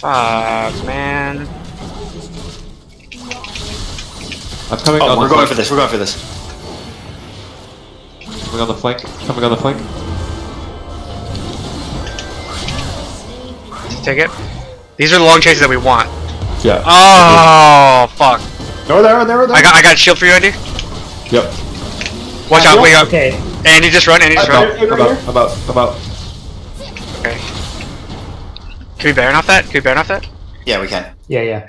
Fuck, man. I'm coming Oh, on we're the going flank. for this. We're going for this. Coming on the flank. Coming on the flank. Take it. These are the long chases that we want. Yeah. Oh, fuck. No, there, there, there. I got, I got shield for you, Andy. Yep. Watch out, wait up. Okay. Andy, just run, Andy, just I'm run. out. I'm out. Can we Baron off that? Can we Baron off that? Yeah, we can. Yeah, yeah.